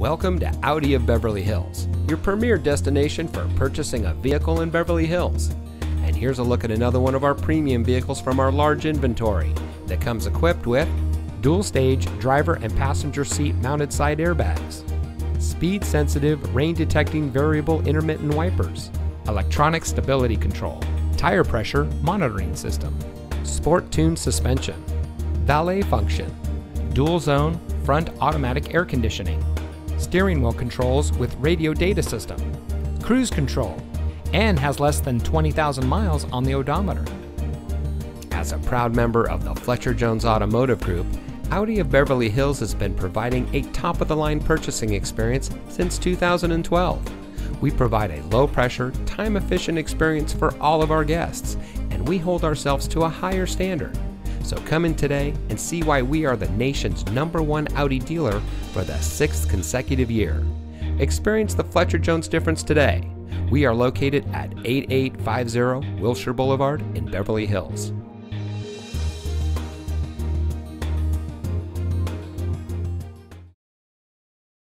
Welcome to Audi of Beverly Hills, your premier destination for purchasing a vehicle in Beverly Hills. And here's a look at another one of our premium vehicles from our large inventory that comes equipped with dual stage driver and passenger seat mounted side airbags, speed sensitive rain detecting variable intermittent wipers, electronic stability control, tire pressure monitoring system, sport tuned suspension, valet function, dual zone front automatic air conditioning, steering wheel controls with radio data system, cruise control, and has less than 20,000 miles on the odometer. As a proud member of the Fletcher Jones Automotive Group, Audi of Beverly Hills has been providing a top of the line purchasing experience since 2012. We provide a low pressure, time efficient experience for all of our guests, and we hold ourselves to a higher standard. So come in today and see why we are the nation's number one Audi dealer for the sixth consecutive year. Experience the Fletcher Jones difference today. We are located at 8850 Wilshire Boulevard in Beverly Hills.